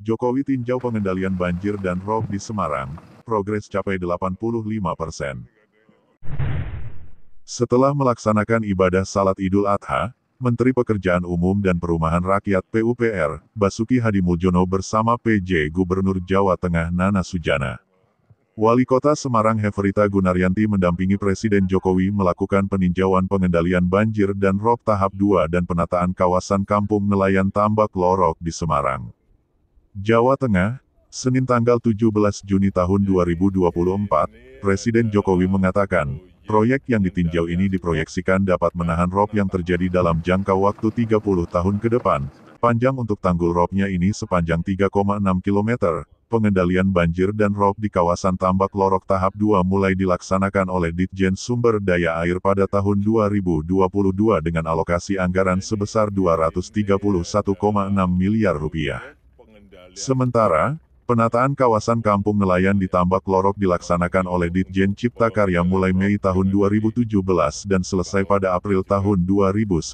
Jokowi tinjau pengendalian banjir dan rob di Semarang, progres capai 85 persen. Setelah melaksanakan ibadah salat idul adha, Menteri Pekerjaan Umum dan Perumahan Rakyat PUPR, Basuki Hadi Muljono bersama PJ Gubernur Jawa Tengah Nana Sujana. Wali Kota Semarang Heverita Gunaryanti mendampingi Presiden Jokowi melakukan peninjauan pengendalian banjir dan rob tahap 2 dan penataan kawasan kampung nelayan Tambak Lorok di Semarang. Jawa Tengah, Senin tanggal 17 Juni tahun 2024, Presiden Jokowi mengatakan, proyek yang ditinjau ini diproyeksikan dapat menahan rob yang terjadi dalam jangka waktu 30 tahun ke depan. Panjang untuk tanggul robnya ini sepanjang 3,6 km. Pengendalian banjir dan rob di kawasan Tambak Lorok tahap 2 mulai dilaksanakan oleh Ditjen Sumber Daya Air pada tahun 2022 dengan alokasi anggaran sebesar 231,6 miliar rupiah. Sementara, penataan kawasan kampung nelayan di Tambak Lorok dilaksanakan oleh Ditjen Cipta Karya mulai Mei tahun 2017 dan selesai pada April tahun 2019.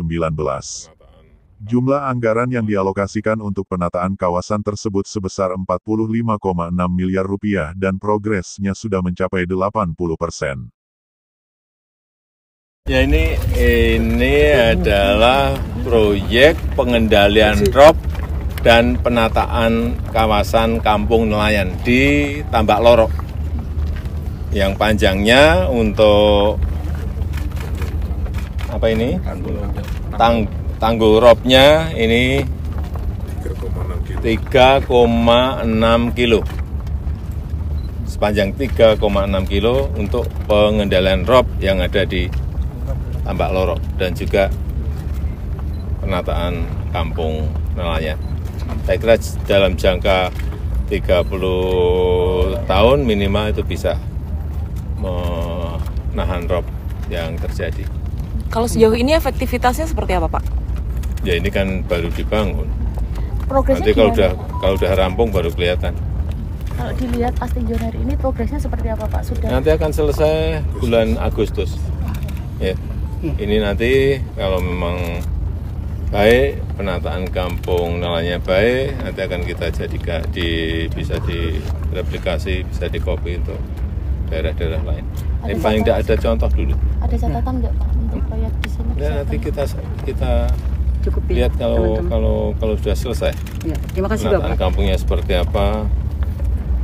Jumlah anggaran yang dialokasikan untuk penataan kawasan tersebut sebesar 45,6 miliar rupiah dan progresnya sudah mencapai 80 persen. Ya ini ini adalah proyek pengendalian rob dan penataan kawasan kampung nelayan di Tambak Lorok. Yang panjangnya untuk apa ini? Tang tanggul robnya ini 3,6 kilo. Sepanjang 3,6 kilo untuk pengendalian rob yang ada di Tambak Lorok dan juga penataan kampung nelayan saya kira dalam jangka 30 tahun minimal itu bisa menahan rob yang terjadi. Kalau sejauh ini efektivitasnya seperti apa, Pak? Ya ini kan baru dibangun. Progresnya Nanti kalau gimana? udah kalau udah rampung baru kelihatan. Kalau dilihat pas tinjauan hari ini progresnya seperti apa Pak? Sudah Nanti akan selesai bulan Agustus. Ya. Ini nanti kalau memang baik penataan kampung nelayannya baik nanti akan kita jadikan di bisa direplikasi bisa dikopi untuk daerah-daerah lain. Ini Ada paling tidak ada contoh dulu. ada catatan nggak Pak untuk proyek di sini? Ya, nanti kita kita cukupi lihat kalau teman-teman. kalau kalau sudah selesai Ya, terima kasih penataan Bapak. kampungnya seperti apa,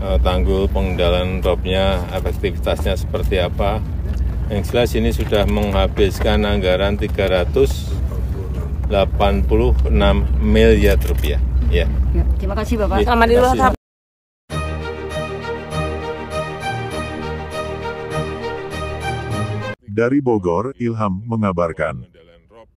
eh, tanggul pengendalian robnya, efektivitasnya seperti apa. Yang jelas ini sudah menghabiskan anggaran 386 miliar rupiah. Ya. Ya, terima kasih Bapak. Iya. Selamat Adha. kasih. Dari Bogor, Ilham mengabarkan.